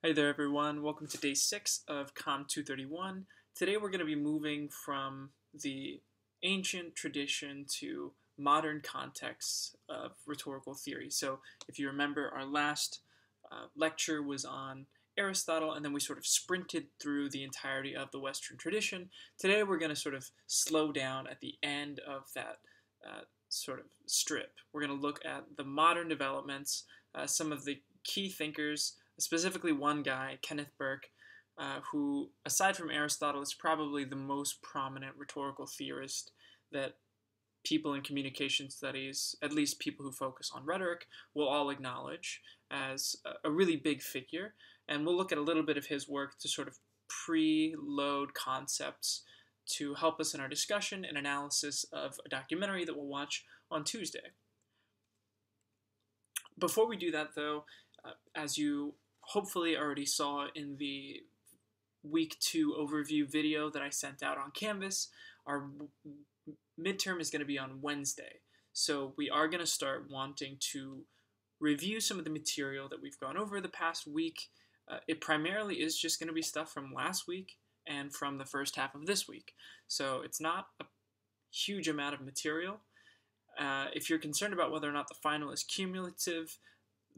Hey there, everyone. Welcome to day six of Com 231. Today we're going to be moving from the ancient tradition to modern contexts of rhetorical theory. So, if you remember, our last uh, lecture was on Aristotle, and then we sort of sprinted through the entirety of the Western tradition. Today we're going to sort of slow down at the end of that uh, sort of strip. We're going to look at the modern developments, uh, some of the key thinkers specifically one guy, Kenneth Burke, uh, who, aside from Aristotle, is probably the most prominent rhetorical theorist that people in communication studies, at least people who focus on rhetoric, will all acknowledge as a, really big figure. And we'll look at a little bit of his work to sort of preload concepts to help us in our discussion and analysis of a documentary that we'll watch on Tuesday. Before we do that, though, uh, as you hopefully already saw in the week two overview video that I sent out on Canvas, our midterm is going to be on Wednesday. So we are going to start wanting to review some of the material that we've gone over the past week. Uh, it primarily is just going to be stuff from last week and from the first half of this week. So it's not a huge amount of material. Uh, if you're concerned about whether or not the final is cumulative,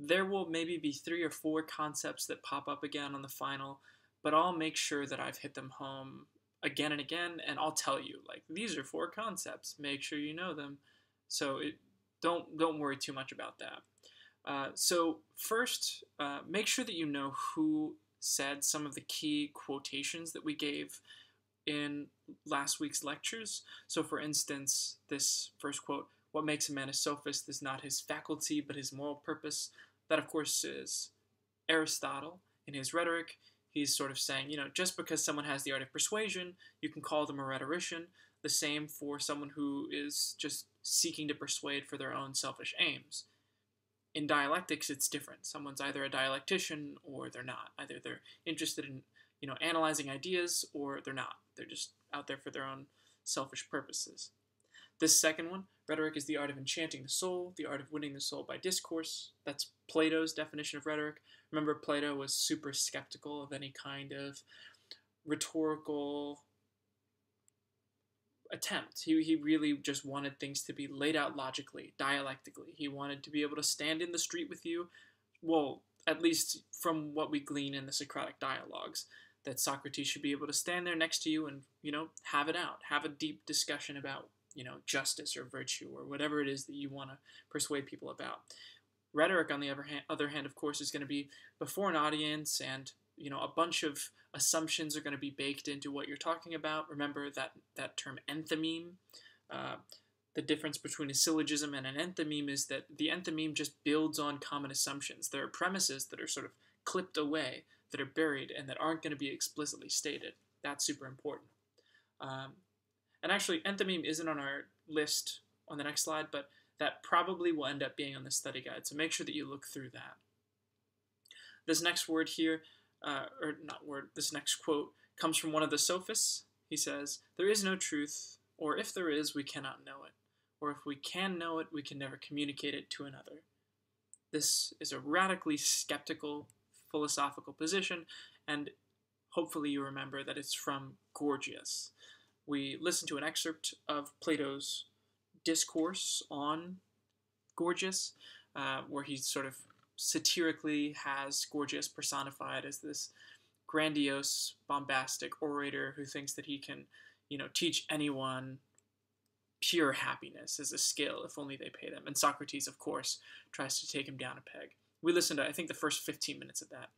there will maybe be three or four concepts that pop up again on the final, but I'll make sure that I've hit them home again and again, and I'll tell you like these are four concepts. Make sure you know them. So it, don't don't worry too much about that. Uh, so first, uh, make sure that you know who said some of the key quotations that we gave in last week's lectures. So, for instance, this first quote What makes a man a sophist is not his faculty, but his moral purpose. That, of course, is Aristotle in his rhetoric. He's sort of saying, you know, just because someone has the art of persuasion, you can call them a rhetorician. The same for someone who is just seeking to persuade for their own selfish aims. In dialectics, it's different. Someone's either a dialectician or they're not. Either they're interested in, you know, analyzing ideas or they're not. They're just out there for their own selfish purposes. This second one, rhetoric is the art of enchanting the soul, the art of winning the soul by discourse. That's Plato's definition of rhetoric. Remember, Plato was super skeptical of any kind of rhetorical attempt. He, he really just wanted things to be laid out logically, dialectically. He wanted to be able to stand in the street with you. Well, at least from what we glean in the Socratic dialogues, that Socrates should be able to stand there next to you and, you know, have it out, have a deep discussion about you know, justice or virtue or whatever it is that you want to persuade people about. Rhetoric, on the other hand, other hand, of course, is going to be before an audience, and you know, a bunch of assumptions are going to be baked into what you're talking about. Remember that that term enthymeme. Uh, the difference between a syllogism and an enthymeme is that the enthymeme just builds on common assumptions. There are premises that are sort of clipped away, that are buried, and that aren't going to be explicitly stated. That's super important. Um, and actually, enthymeme isn't on our list on the next slide, but that probably will end up being on the study guide. So make sure that you look through that. This next word here, uh, or not word, this next quote comes from one of the sophists. He says, There is no truth, or if there is, we cannot know it. Or if we can know it, we can never communicate it to another. This is a radically skeptical philosophical position, and hopefully you remember that it's from Gorgias we listen to an excerpt of Plato's discourse on Gorgias, uh, where he sort of satirically has Gorgias personified as this grandiose, bombastic orator who thinks that he can, you know, teach anyone pure happiness as a skill if only they pay them. And Socrates, of course, tries to take him down a peg. We listened to, I think, the first 15 minutes of that.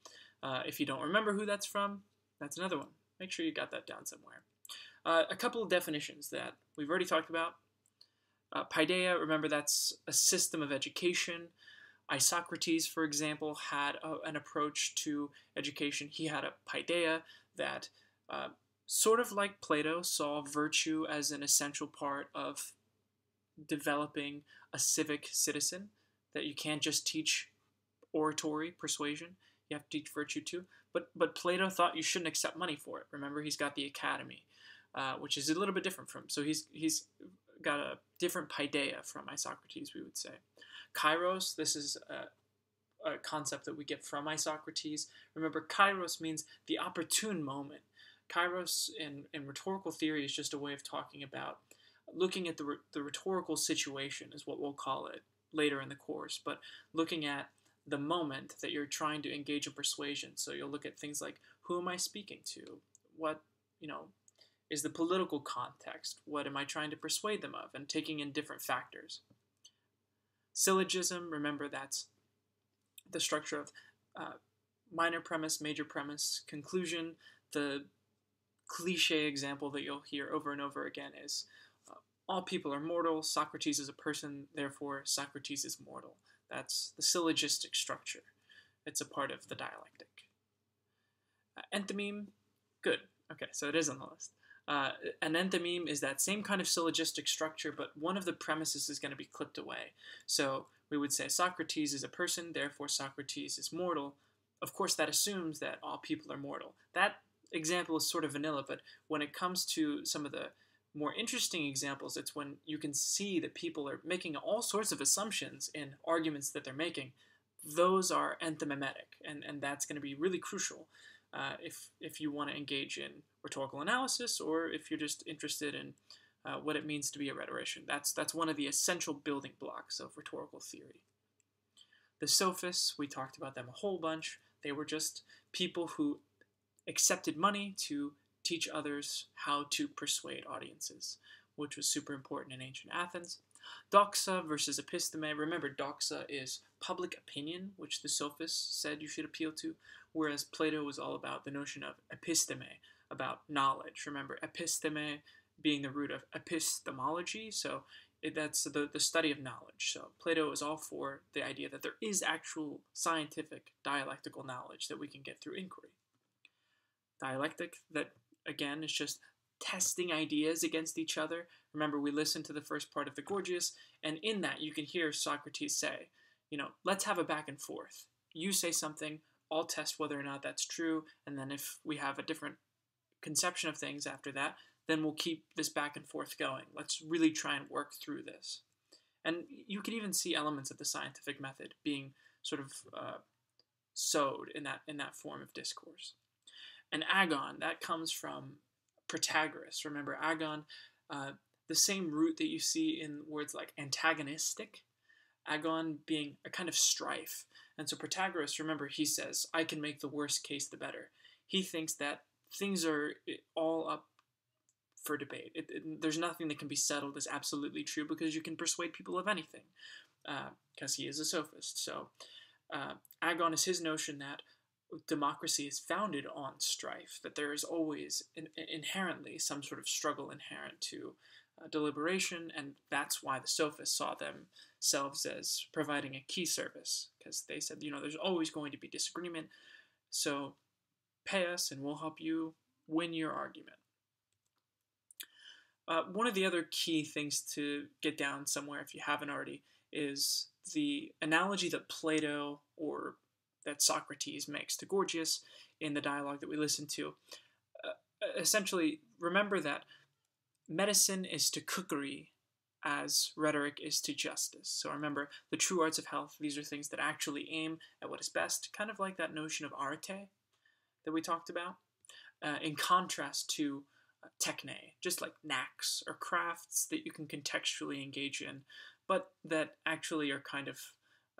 Uh, if you don't remember who that's from, that's another one. Make sure you got that down somewhere. Uh, a couple of definitions that we've already talked about. Uh, paideia, remember that's a system of education. Isocrates, for example, had a, an approach to education. He had a paideia that, uh, sort of like Plato, saw virtue as an essential part of developing a civic citizen, that you can't just teach oratory, persuasion, you have to teach virtue too. But, but Plato thought you shouldn't accept money for it. Remember, he's got the academy. Uh, which is a little bit different from. So he's he's got a different paideia from Isocrates, we would say. Kairos, this is a, a concept that we get from Isocrates. Remember, kairos means the opportune moment. Kairos in, in rhetorical theory is just a way of talking about looking at the, the rhetorical situation, is what we'll call it later in the course, but looking at the moment that you're trying to engage in persuasion. So you'll look at things like who am I speaking to? What, you know, is the political context? What am I trying to persuade them of? And taking in different factors. Syllogism, remember that's the structure of uh, minor premise, major premise, conclusion. The cliche example that you'll hear over and over again is uh, all people are mortal, Socrates is a person, therefore Socrates is mortal. That's the syllogistic structure. It's a part of the dialectic. Uh, enthymeme, good. Okay, so it is on the list. Uh, an enthymeme is that same kind of syllogistic structure, but one of the premises is going to be clipped away. So we would say Socrates is a person, therefore Socrates is mortal. Of course, that assumes that all people are mortal. That example is sort of vanilla, but when it comes to some of the more interesting examples, it's when you can see that people are making all sorts of assumptions in arguments that they're making. Those are enthymetic, and, and that's going to be really crucial uh, if, if you want to engage in rhetorical analysis or if you're just interested in uh, what it means to be a rhetorician. That's, that's one of the essential building blocks of rhetorical theory. The sophists, we talked about them a whole bunch. They were just people who accepted money to teach others how to persuade audiences, which was super important in ancient Athens. Doxa versus episteme. Remember, doxa is public opinion, which the sophists said you should appeal to, whereas Plato was all about the notion of episteme, about knowledge. Remember, episteme being the root of epistemology, so it, that's the, the study of knowledge. So Plato is all for the idea that there is actual scientific dialectical knowledge that we can get through inquiry. Dialectic, that again is just testing ideas against each other. Remember, we listened to the first part of the Gorgias, and in that you can hear Socrates say, you know, let's have a back and forth. You say something, I'll test whether or not that's true, and then if we have a different conception of things after that, then we'll keep this back and forth going. Let's really try and work through this. And you can even see elements of the scientific method being sort of uh, sowed in that in that form of discourse. And agon that comes from Protagoras. Remember, agon, uh, the same root that you see in words like antagonistic, agon being a kind of strife. And so Protagoras, remember, he says, I can make the worst case the better. He thinks that things are all up for debate. It, it, there's nothing that can be settled as absolutely true because you can persuade people of anything, because uh, he is a sophist. So uh, Agon is his notion that democracy is founded on strife, that there is always in, inherently some sort of struggle inherent to deliberation, and that's why the sophists saw themselves as providing a key service, because they said, you know, there's always going to be disagreement, so pay us and we'll help you win your argument. Uh, one of the other key things to get down somewhere, if you haven't already, is the analogy that Plato or that Socrates makes to Gorgias in the dialogue that we listened to. Uh, essentially, remember that medicine is to cookery as rhetoric is to justice. So remember, the true arts of health, these are things that actually aim at what is best, kind of like that notion of arete that we talked about, uh, in contrast to uh, techne, just like knacks or crafts that you can contextually engage in, but that actually are kind of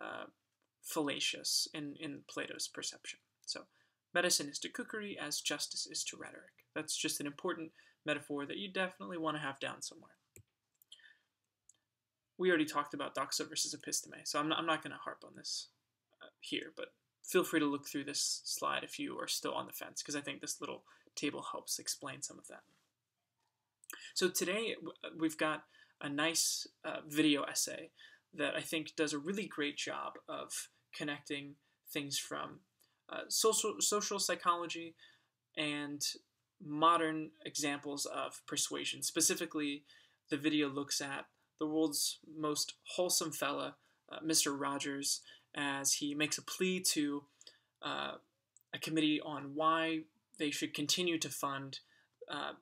uh, fallacious in, in Plato's perception. So, medicine is to cookery as justice is to rhetoric. That's just an important metaphor that you definitely want to have down somewhere. We already talked about doxa versus episteme, so I'm not, I'm not going to harp on this uh, here, but feel free to look through this slide if you are still on the fence, because I think this little table helps explain some of that. So today we've got a nice uh, video essay that I think does a really great job of connecting things from uh, social social psychology and modern examples of persuasion. Specifically, the video looks at the world's most wholesome fella, uh, Mr. Rogers, as he makes a plea to uh, a committee on why they should continue to fund uh,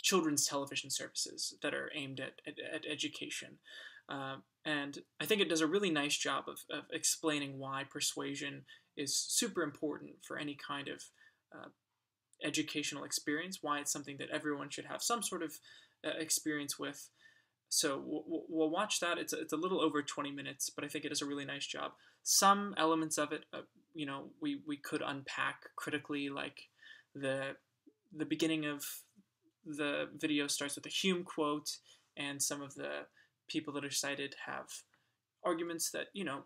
children's television services that are aimed at, at, at education. Uh, and I think it does a really nice job of, of explaining why persuasion is super important for any kind of uh, educational experience, why it's something that everyone should have some sort of uh, experience with. So we'll, we'll, watch that. It's a, it's a little over 20 minutes, but I think it does a really nice job. Some elements of it, uh, you know, we, we could unpack critically, like the the beginning of the video starts with a Hume quote, and some of the people that are cited have arguments that you know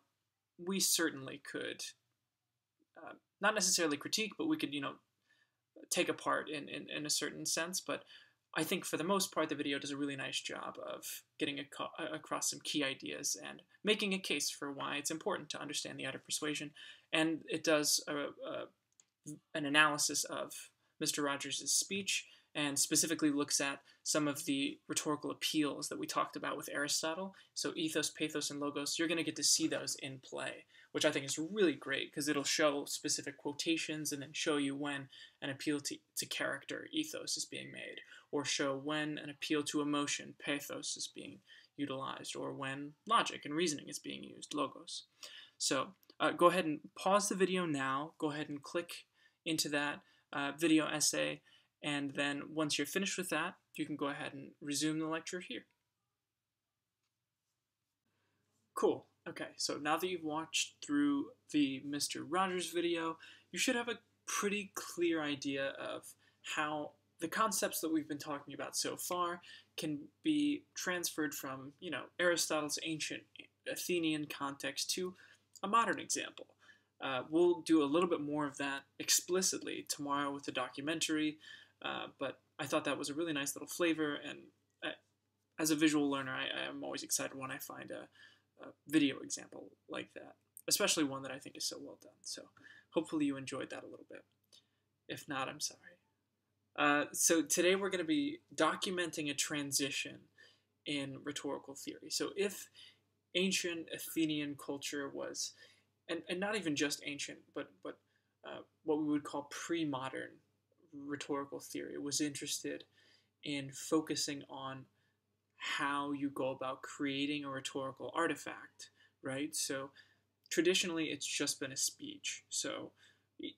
we certainly could uh, not necessarily critique, but we could you know take apart in, in, in a certain sense. But I think for the most part, the video does a really nice job of getting across some key ideas and making a case for why it's important to understand the art of persuasion. And it does a, a, an analysis of Mr. Rogers' speech and specifically looks at some of the rhetorical appeals that we talked about with Aristotle. So ethos, pathos, and logos, you're going to get to see those in play, which I think is really great because it'll show specific quotations and then show you when an appeal to, to character, ethos, is being made, or show when an appeal to emotion, pathos, is being utilized, or when logic and reasoning is being used, logos. So uh, go ahead and pause the video now. Go ahead and click into that uh, video essay and then once you're finished with that, you can go ahead and resume the lecture here. Cool. Okay, so now that you've watched through the Mr. Rogers video, you should have a pretty clear idea of how the concepts that we've been talking about so far can be transferred from, you know, Aristotle's ancient Athenian context to a modern example. Uh, we'll do a little bit more of that explicitly tomorrow with the documentary, uh, but I thought that was a really nice little flavor, and I, as a visual learner, I, am always excited when I find a, video example like that, especially one that I think is so well done. So hopefully you enjoyed that a little bit. If not, I'm sorry. Uh, so today we're going to be documenting a transition in rhetorical theory. So if ancient Athenian culture was, and, and not even just ancient, but but uh, what we would call pre-modern rhetorical theory was interested in focusing on how you go about creating a rhetorical artifact, right? So traditionally, it's just been a speech. So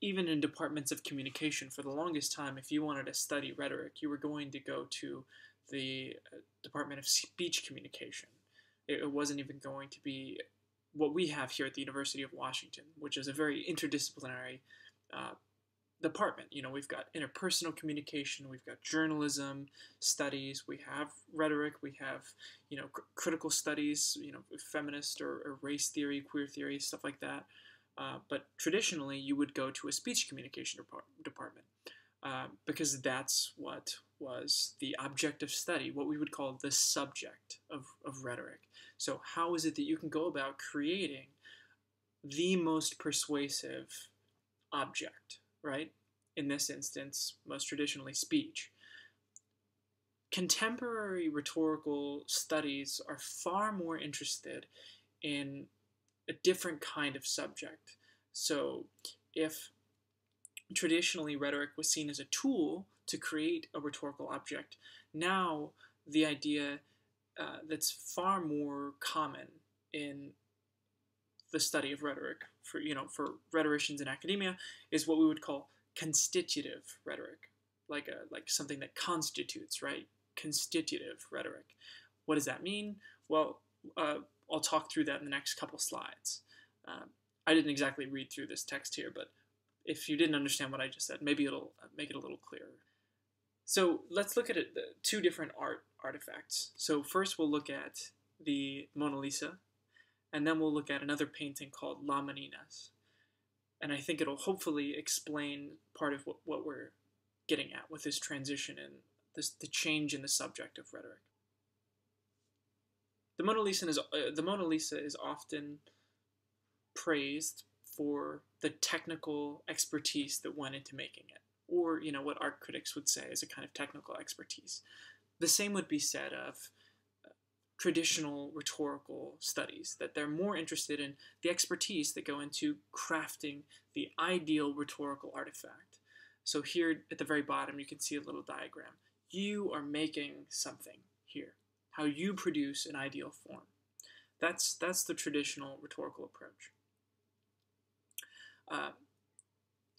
even in departments of communication, for the longest time, if you wanted to study rhetoric, you were going to go to the uh, Department of Speech Communication. It wasn't even going to be what we have here at the University of Washington, which is a very interdisciplinary uh, department. You know, we've got interpersonal communication, we've got journalism studies, we have rhetoric, we have, you know, cr- critical studies, you know, feminist or, or, race theory, queer theory, stuff like that. Uh, but traditionally, you would go to a speech communication department uh, because that's what was the object of study, what we would call the subject of, of rhetoric. So, how is it that you can go about creating the most persuasive object right? In this instance, most traditionally speech. Contemporary rhetorical studies are far more interested in a different kind of subject. So, if traditionally rhetoric was seen as a tool to create a rhetorical object, now the idea uh, that's far more common in the study of rhetoric for you know for rhetoricians in academia is what we would call constitutive rhetoric, like a like something that constitutes, right? Constitutive rhetoric. What does that mean? Well, uh, I'll talk through that in the next couple slides. Uh, I didn't exactly read through this text here, but if you didn't understand what I just said, maybe it'll uh, make it a little clearer. So let's look at it, two different art artifacts. So first we'll look at the Mona Lisa, and then we'll look at another painting called La Meninas. And I think it'll hopefully explain part of what, what we're getting at with this transition and this, the change in the subject of rhetoric. The Mona Lisa is uh, the Mona Lisa is often praised for the technical expertise that went into making it, or you know what art critics would say is a kind of technical expertise. The same would be said of traditional rhetorical studies, that they're more interested in the expertise that go into crafting the ideal rhetorical artifact. So here at the very bottom, you can see a little diagram. You are making something here, how you produce an ideal form. That's that's the traditional rhetorical approach. Uh,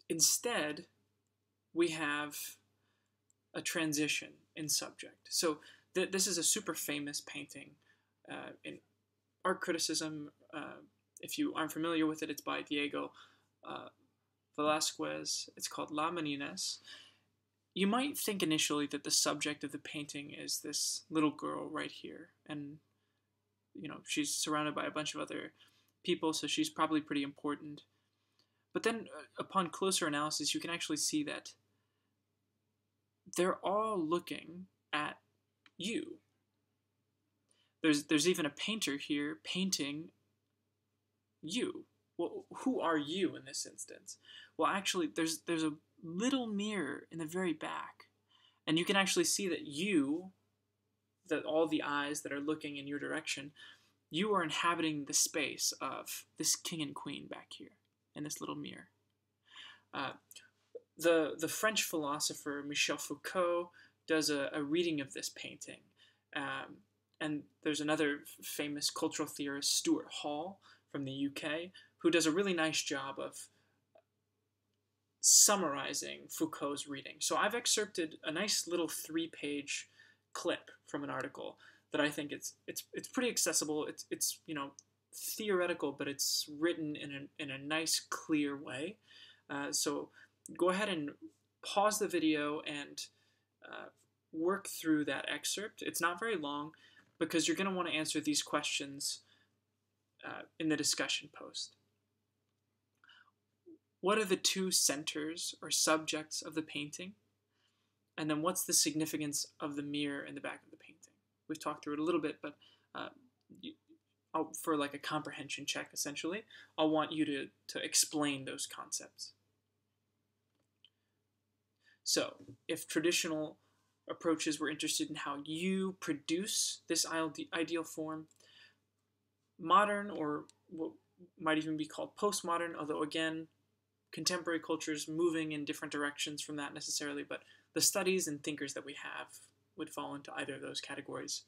instead, we have a transition in subject. So th- this is a super famous painting uh, in art criticism. Uh, if you aren't familiar with it, it's by Diego uh, Velázquez. It's called La Meninas. You might think initially that the subject of the painting is this little girl right here, and you know she's surrounded by a bunch of other people, so she's probably pretty important. But then, uh, upon closer analysis, you can actually see that they're all looking at you. There's there's even a painter here painting you. Well, who are you in this instance? Well, actually, there's there's a little mirror in the very back, and you can actually see that you, that all the eyes that are looking in your direction, you are inhabiting the space of this king and queen back here in this little mirror. Uh, the the French philosopher Michel Foucault does a, a reading of this painting, um, and there's another famous cultural theorist Stuart Hall from the UK who does a really nice job of summarizing Foucault's reading. So I've excerpted a nice little three-page clip from an article that I think it's it's it's pretty accessible. It's it's you know theoretical, but it's written in a in a nice clear way. Uh, so go ahead and pause the video and uh, work through that excerpt. It's not very long because you're going to want to answer these questions uh, in the discussion post. What are the two centers or subjects of the painting? And then what's the significance of the mirror in the back of the painting? We've talked through it a little bit, but uh, you, for like a comprehension check, essentially, I'll want you to, to explain those concepts. So, if traditional approaches were interested in how you produce this ideal form, modern or what might even be called postmodern, although again, contemporary cultures moving in different directions from that necessarily, but the studies and thinkers that we have would fall into either of those categories,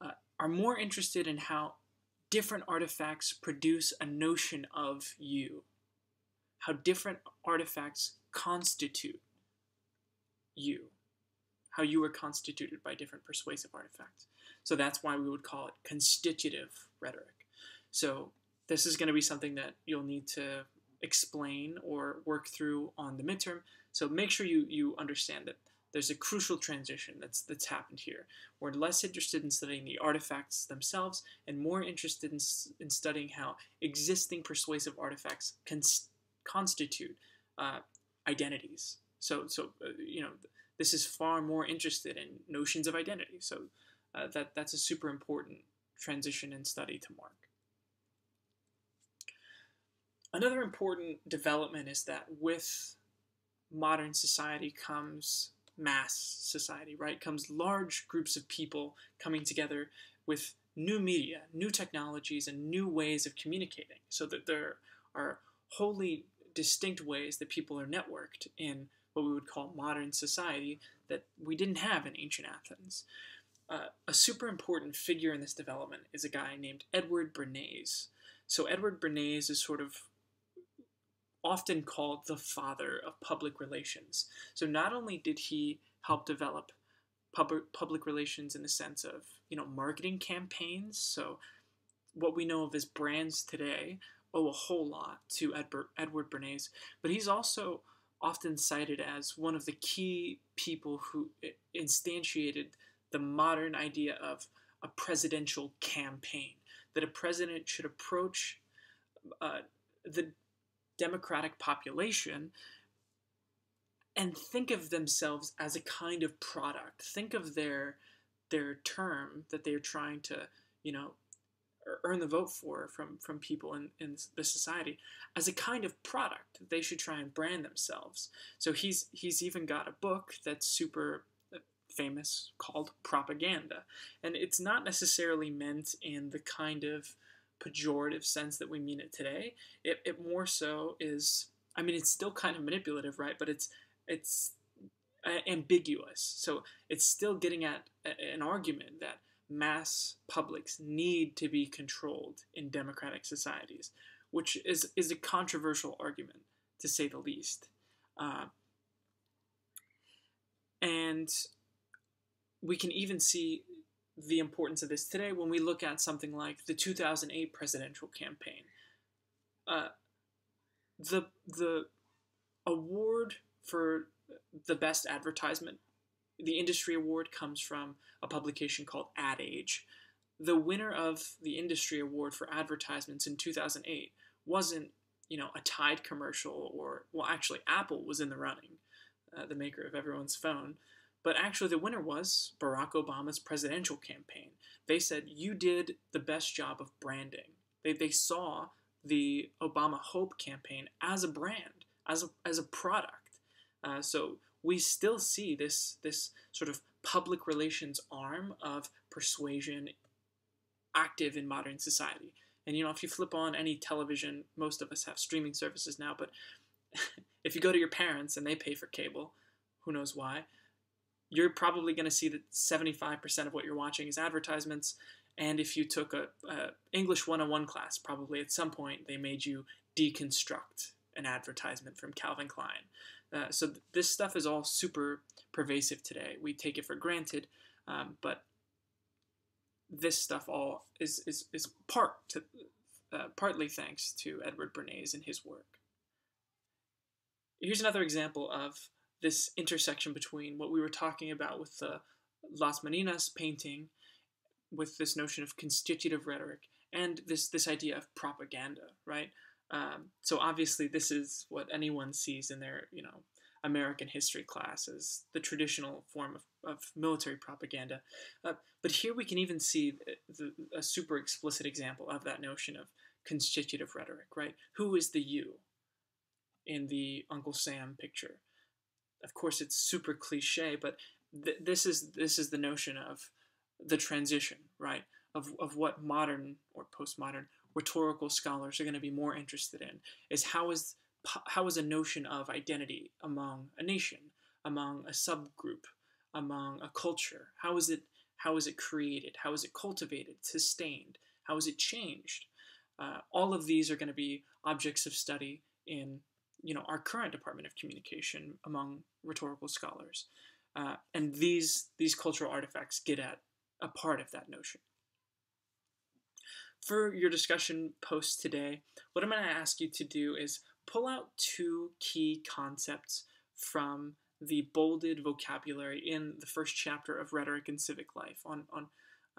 uh, are more interested in how different artifacts produce a notion of you, how different artifacts constitute you, how you were constituted by different persuasive artifacts. So that's why we would call it constitutive rhetoric. So this is going to be something that you'll need to explain or work through on the midterm. So make sure you, you understand that there's a crucial transition that's that's happened here. We're less interested in studying the artifacts themselves and more interested in, in studying how existing persuasive artifacts cons- constitute uh, identities. So, so uh, you know, this is far more interested in notions of identity. So uh, that that's a super important transition and study to mark. Another important development is that with modern society comes mass society, right? Comes large groups of people coming together with new media, new technologies, and new ways of communicating. So that there are wholly distinct ways that people are networked in what we would call modern society that we didn't have in ancient Athens. Uh, a super important figure in this development is a guy named Edward Bernays. So Edward Bernays is sort of often called the father of public relations. So not only did he help develop public public relations in the sense of you know marketing campaigns, so what we know of as brands today owe a whole lot to Edward, Edward Bernays, but he's also often cited as one of the key people who instantiated the modern idea of a presidential campaign, that a president should approach uh, the democratic population and think of themselves as a kind of product. Think of their their term that they're trying to, you know, earn the vote for from from people in, in the society as a kind of product they should try and brand themselves so he's he's even got a book that's super uh, famous called propaganda and it's not necessarily meant in the kind of pejorative sense that we mean it today. It, it more so is, I mean, it's still kind of manipulative, right? But it's it's ambiguous. So it's still getting at an argument that mass publics need to be controlled in democratic societies, which is, is a controversial argument, to say the least. Uh, and we can even see the importance of this today when we look at something like the 2008 presidential campaign. Uh, the the award for the best advertisement, the industry award comes from a publication called Ad Age. The winner of the industry award for advertisements in 2008 wasn't, you know, a Tide commercial or well, actually Apple was in the running, uh, the maker of everyone's phone. But actually, the winner was Barack Obama's presidential campaign. They said, You did the best job of branding. They, they saw the Obama Hope campaign as a brand, as a, as a product. Uh, so we still see this, this sort of public relations arm of persuasion active in modern society. And you know, if you flip on any television, most of us have streaming services now, but if you go to your parents and they pay for cable, who knows why, you're probably going to see that 75% of what you're watching is advertisements. And if you took a, a, English 101 class, probably at some point they made you deconstruct an advertisement from Calvin Klein. Uh, so th- this stuff is all super pervasive today. We take it for granted, um, but this stuff all is is, is part to, uh, partly thanks to Edward Bernays and his work. Here's another example of this intersection between what we were talking about with the Las Meninas painting, with this notion of constitutive rhetoric, and this this idea of propaganda, right? Um, so obviously, this is what anyone sees in their you know American history class as the traditional form of, of military propaganda. Uh, but here we can even see the, a super explicit example of that notion of constitutive rhetoric, right? Who is the you in the Uncle Sam picture? of course it's super cliche, but th- this is this is the notion of the transition, right? Of, of what modern or postmodern rhetorical scholars are going to be more interested in is how is how is a notion of identity among a nation, among a subgroup, among a culture? How is it how is it created? How is it cultivated, sustained? How is it changed? Uh, all of these are going to be objects of study in you know our current Department of Communication among rhetorical scholars, uh, and these these cultural artifacts get at a part of that notion. For your discussion post today, what I'm going to ask you to do is pull out two key concepts from the bolded vocabulary in the first chapter of Rhetoric and Civic Life on, on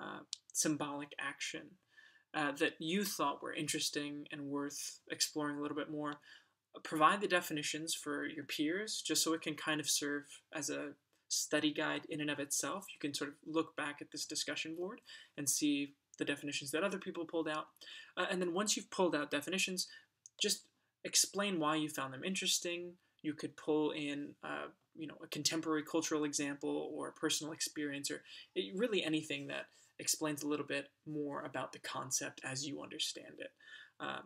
uh, symbolic action uh, that you thought were interesting and worth exploring a little bit more provide the definitions for your peers just so it can kind of serve as a study guide in and of itself. You can sort of look back at this discussion board and see the definitions that other people pulled out. Uh, and then once you've pulled out definitions, just explain why you found them interesting. You could pull in, uh, you know, a contemporary cultural example or a personal experience or really anything that explains a little bit more about the concept as you understand it. Uh,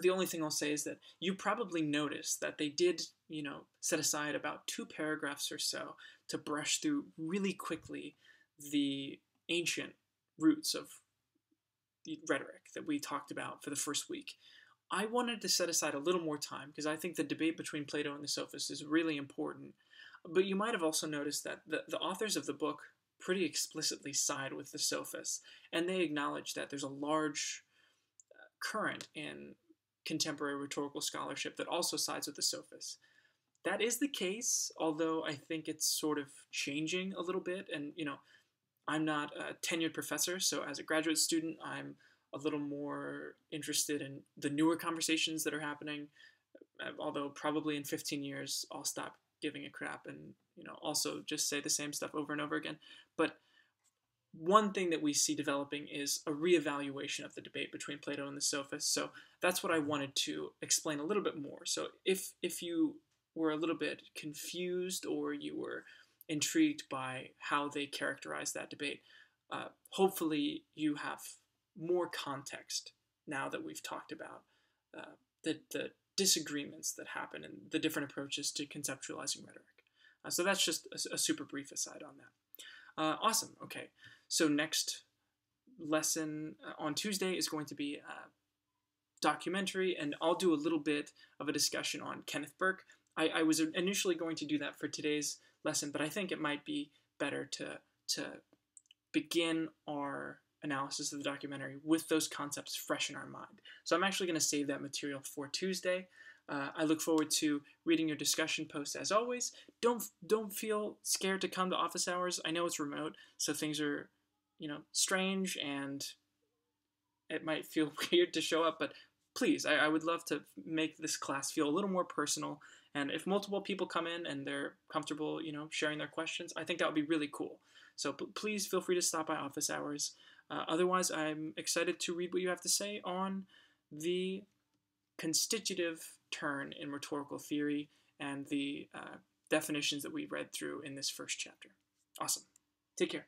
the only thing I'll say is that you probably noticed that they did, you know, set aside about two paragraphs or so to brush through really quickly the ancient roots of the rhetoric that we talked about for the first week. I wanted to set aside a little more time because I think the debate between Plato and the Sophists is really important. But you might have also noticed that the, the authors of the book pretty explicitly side with the Sophists, and they acknowledge that there's a large uh, current in contemporary rhetorical scholarship that also sides with the sophists. That is the case, although I think it's sort of changing a little bit. And, you know, I'm not a tenured professor, so as a graduate student, I'm a little more interested in the newer conversations that are happening. Uh, although, probably in 15 years, I'll stop giving a crap and, you know, also just say the same stuff over and over again. But one thing that we see developing is a reevaluation of the debate between Plato and the Sophists. So that's what I wanted to explain a little bit more. So if if you were a little bit confused or you were intrigued by how they characterize that debate, uh, hopefully you have more context now that we've talked about uh, the the disagreements that happen and the different approaches to conceptualizing rhetoric. Uh, so that's just a, a, super brief aside on that. Uh, awesome. Okay. so next lesson uh, on Tuesday is going to be a documentary, and I'll do a little bit of a discussion on Kenneth Burke. I, I was initially going to do that for today's lesson, but I think it might be better to to begin our analysis of the documentary with those concepts fresh in our mind. So I'm actually going to save that material for Tuesday. Uh, I look forward to reading your discussion post as always. Don't don't feel scared to come to office hours. I know it's remote, so things are, you know, strange and it might feel weird to show up, but please, I, I would love to make this class feel a little more personal. And if multiple people come in and they're comfortable, you know, sharing their questions, I think that would be really cool. So please feel free to stop by office hours. Uh, otherwise, I'm excited to read what you have to say on the constitutive turn in rhetorical theory and the uh, definitions that we read through in this first chapter. Awesome. Take care.